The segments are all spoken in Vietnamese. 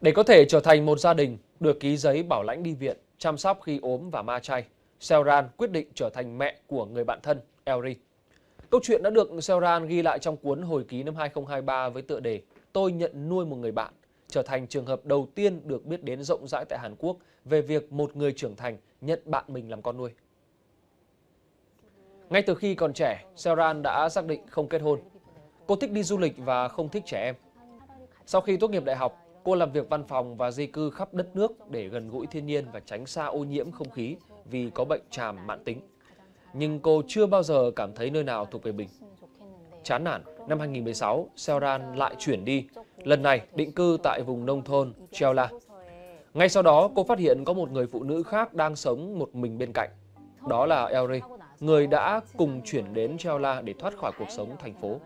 Để có thể trở thành một gia đình được ký giấy bảo lãnh đi viện, chăm sóc khi ốm và ma chay, Seoran quyết định trở thành mẹ của người bạn thân Elri. Câu chuyện đã được Seoran ghi lại trong cuốn hồi ký năm 2023 với tựa đề Tôi nhận nuôi một người bạn, trở thành trường hợp đầu tiên được biết đến rộng rãi tại Hàn Quốc về việc một người trưởng thành nhận bạn mình làm con nuôi. Ngay từ khi còn trẻ, Seoran đã xác định không kết hôn. Cô thích đi du lịch và không thích trẻ em. Sau khi tốt nghiệp đại học, cô làm việc văn phòng và di cư khắp đất nước để gần gũi thiên nhiên và tránh xa ô nhiễm không khí vì có bệnh tràm mãn tính. Nhưng cô chưa bao giờ cảm thấy nơi nào thuộc về mình. Chán nản, năm 2016, Seoran lại chuyển đi, lần này định cư tại vùng nông thôn Cheola. Ngay sau đó, cô phát hiện có một người phụ nữ khác đang sống một mình bên cạnh. Đó là Elri, người đã cùng chuyển đến Cheola để thoát khỏi cuộc sống thành phố.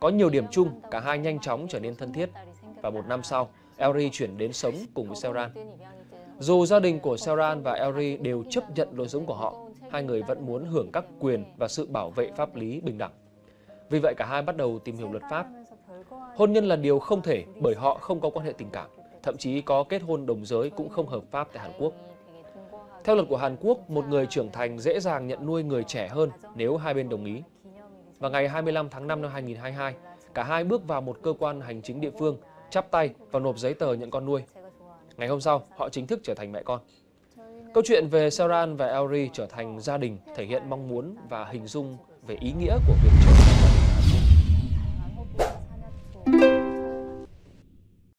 Có nhiều điểm chung, cả hai nhanh chóng trở nên thân thiết. Và một năm sau, Elri chuyển đến sống cùng với Seoran. Dù gia đình của Seoran và Elri đều chấp nhận lối sống của họ, hai người vẫn muốn hưởng các quyền và sự bảo vệ pháp lý bình đẳng. Vì vậy cả hai bắt đầu tìm hiểu luật pháp. Hôn nhân là điều không thể bởi họ không có quan hệ tình cảm, thậm chí có kết hôn đồng giới cũng không hợp pháp tại Hàn Quốc. Theo luật của Hàn Quốc, một người trưởng thành dễ dàng nhận nuôi người trẻ hơn nếu hai bên đồng ý. Và ngày 25 tháng 5 năm 2022, cả hai bước vào một cơ quan hành chính địa phương, chắp tay và nộp giấy tờ nhận con nuôi. Ngày hôm sau, họ chính thức trở thành mẹ con. Câu chuyện về Saran và Elri trở thành gia đình thể hiện mong muốn và hình dung về ý nghĩa của việc trở thành